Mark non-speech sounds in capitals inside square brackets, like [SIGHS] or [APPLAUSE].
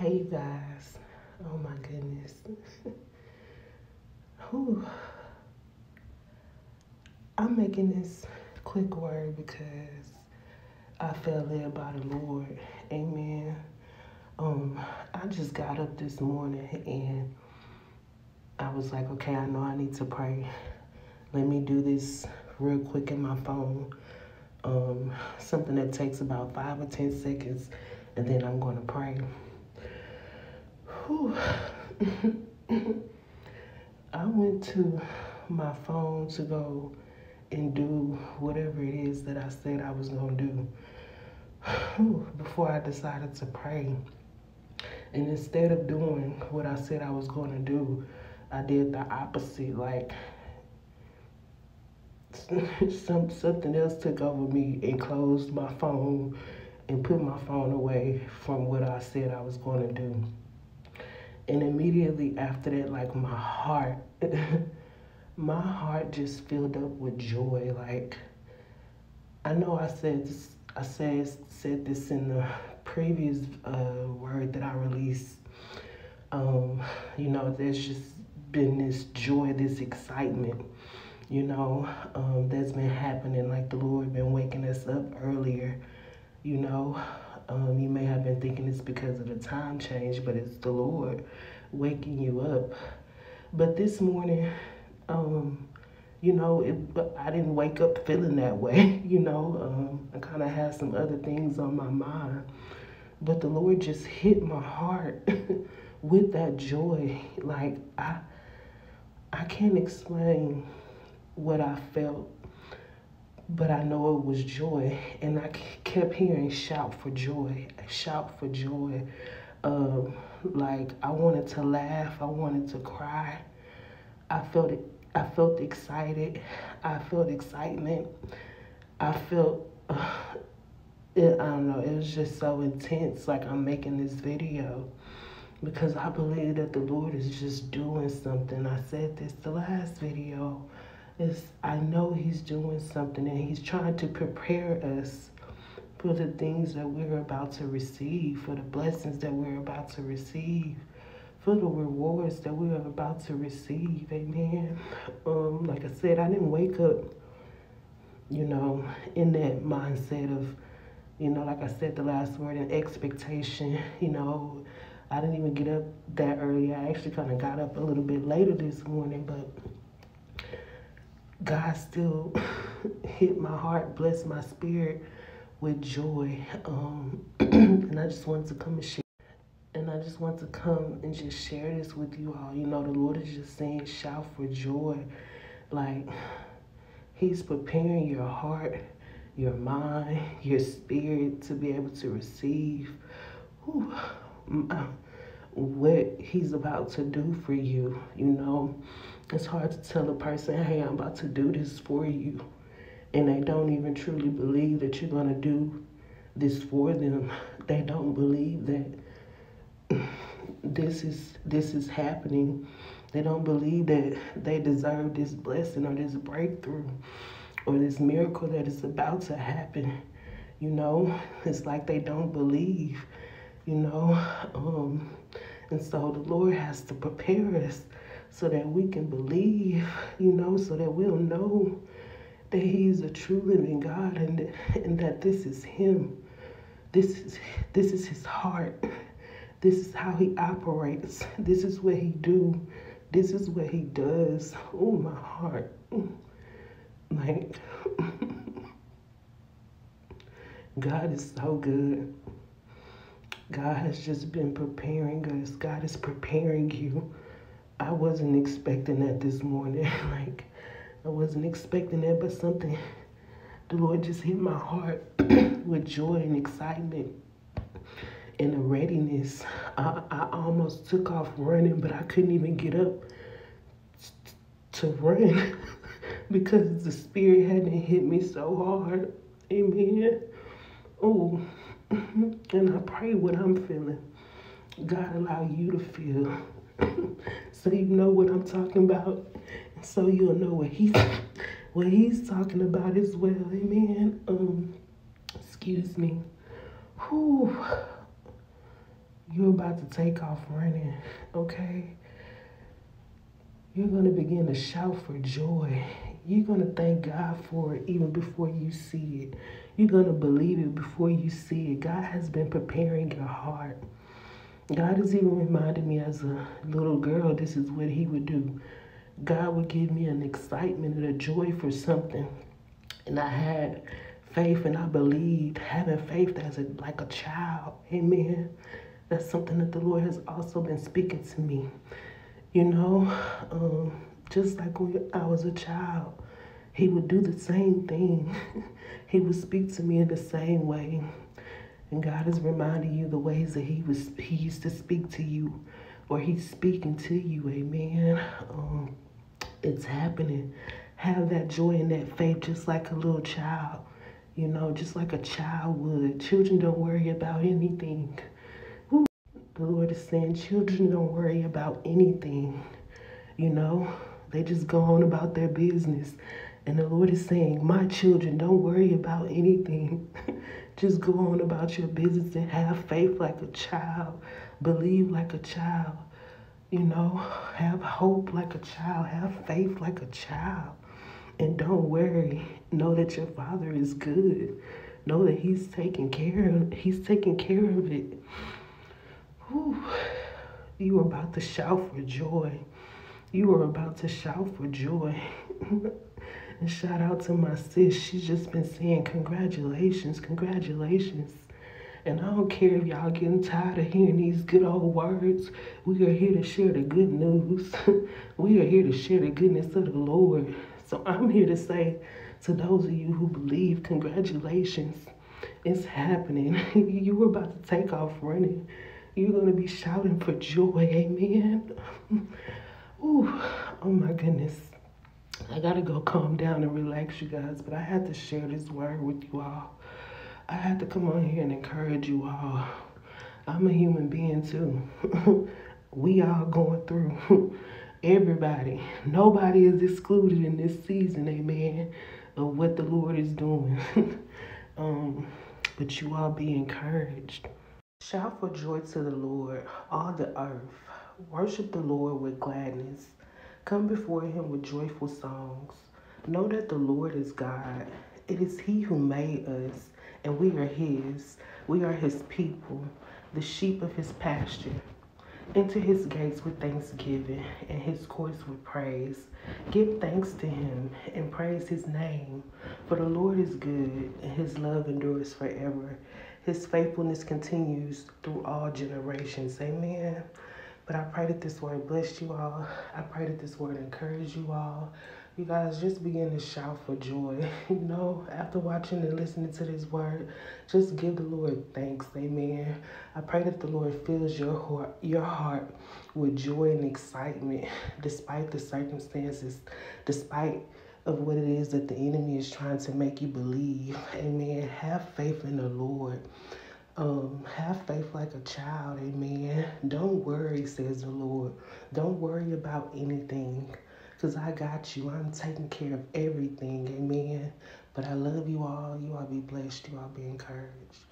Hey, guys. Oh my goodness. [LAUGHS] Whew. I'm making this quick word because I felt led by the Lord. Amen. Um, I just got up this morning and I was like, okay, I know I need to pray. Let me do this real quick in my phone. Um, something that takes about five or ten seconds, and then I'm going to pray. [LAUGHS] I went to my phone to go and do whatever it is that I said I was going to do before I decided to pray. And instead of doing what I said I was going to do, I did the opposite. Like, [LAUGHS] some something else took over me and closed my phone and put my phone away from what I said I was going to do. And immediately after that, like my heart, [LAUGHS] my heart just filled up with joy. Like I know I said this, I said said this in the previous uh, word that I released. Um, you know, there's just been this joy, this excitement, you know, um, that's been happening. Like the Lord been waking us up earlier, you know. Um, you may have been thinking it's because of the time change, but it's the Lord waking you up. But this morning, um, you know, it, I didn't wake up feeling that way. [LAUGHS] You know, um, I kind of had some other things on my mind, but the Lord just hit my heart [LAUGHS] with that joy. Like I, I can't explain what I felt but I know it was joy. And I kept hearing shout for joy, shout for joy. Um, like I wanted to laugh, I wanted to cry. I felt it. I felt excited. I felt excitement. I felt. Uh, [SIGHS] it, I don't know. It was just so intense. Like I'm making this video because I believe that the Lord is just doing something. I said this the last video is I know he's doing something and he's trying to prepare us for the things that we're about to receive, for the blessings that we're about to receive, for the rewards that we are about to receive. Amen. Um, like I said, I didn't wake up, you know, in that mindset of, you know, like I said, the last word, an expectation, you know. I didn't even get up that early. I actually kind of got up a little bit later this morning, but God still [COUGHS] hit my heart, blessed my spirit with joy. Um, [CLEARS THROAT] and I just wanted to come and share. And I just want to come and just share this with you all. You know, the Lord is just saying, shout for joy. Like, He's preparing your heart, your mind, your spirit to be able to receive what He's about to do for you. You know, it's hard to tell a person, hey, I'm about to do this for you. And they don't even truly believe that you're going to do this for them. They don't believe that [CLEARS THROAT] this is this is happening. They don't believe that they deserve this blessing or this breakthrough or this miracle that is about to happen. You know, it's like they don't believe, you know. Um, and so the Lord has to prepare us so that we can believe, you know, so that we'll know that He's a true living God and, and that this is Him. This is, this is His heart. This is how He operates. This is what He do. This is what He does. Oh, my heart. Like, [LAUGHS] God is so good. God has just been preparing us. God is preparing you I wasn't expecting that this morning. [LAUGHS] like, I wasn't expecting that, but something, the Lord just hit my heart [CLEARS THROAT] with joy and excitement and a readiness. I, I almost took off running, but I couldn't even get up to run [LAUGHS] because the Spirit hadn't hit me so hard. Amen. Oh, [LAUGHS] and I pray what I'm feeling. God allow you to feel [LAUGHS] so you know what I'm talking about. And So you'll know what he's [LAUGHS] what he's talking about as well. Amen. Um, excuse me. Whew. You're about to take off running, okay? You're going to begin to shout for joy. You're going to thank God for it even before you see it. You're going to believe it before you see it. God has been preparing your heart. God has even reminded me as a little girl, this is what He would do. God would give me an excitement and a joy for something. And I had faith and I believed, having faith as a, like a child. Amen. That's something that the Lord has also been speaking to me. You know, um, just like when I was a child, He would do the same thing. [LAUGHS] he would speak to me in the same way. And God is reminding you the ways that He was He used to speak to you, or He's speaking to you. Amen. Um, it's happening. Have that joy and that faith, just like a little child. You know, just like a child would. Children don't worry about anything. The Lord is saying, children don't worry about anything. You know, they just go on about their business. And the Lord is saying, My children, don't worry about anything. [LAUGHS] Just go on about your business and have faith like a child. Believe like a child. You know, have hope like a child. Have faith like a child. And don't worry. Know that your father is good. Know that he's taking care of he's taking care of it. You are about to shout for joy. You are about to shout for joy. [LAUGHS] And shout out to my sis. She's just been saying congratulations, congratulations. And I don't care if y'all getting tired of hearing these good old words. We are here to share the good news. [LAUGHS] we are here to share the goodness of the Lord. So I'm here to say to those of you who believe, congratulations. It's happening. [LAUGHS] you are about to take off running. You're going to be shouting for joy. Amen. Ooh, oh my goodness. I gotta go calm down and relax, you guys, but I had to share this word with you all. I had to come on here and encourage you all. I'm a human being too. [LAUGHS] we all going through. [LAUGHS] Everybody. Nobody is excluded in this season, amen, of what the Lord is doing. [LAUGHS] um, but you all be encouraged. Shout for joy to the Lord, all the earth. Worship the Lord with gladness. Come before him with joyful songs. Know that the Lord is God. It is he who made us, and we are his. We are his people, the sheep of his pasture. Enter his gates with thanksgiving and his courts with praise. Give thanks to him and praise his name. For the Lord is good, and his love endures forever. His faithfulness continues through all generations. Amen. But I pray that this word blessed you all. I pray that this word encouraged you all. You guys just begin to shout for joy. [LAUGHS] You know, after watching and listening to this word, just give the Lord thanks. Amen. I pray that the Lord fills your heart, your heart with joy and excitement despite the circumstances, despite of what it is that the enemy is trying to make you believe. Amen. Have faith in the Lord. Um, have faith like a child, amen. Don't worry, says the Lord. Don't worry about anything, because I got you. I'm taking care of everything, amen. But I love you all. You all be blessed. You all be encouraged.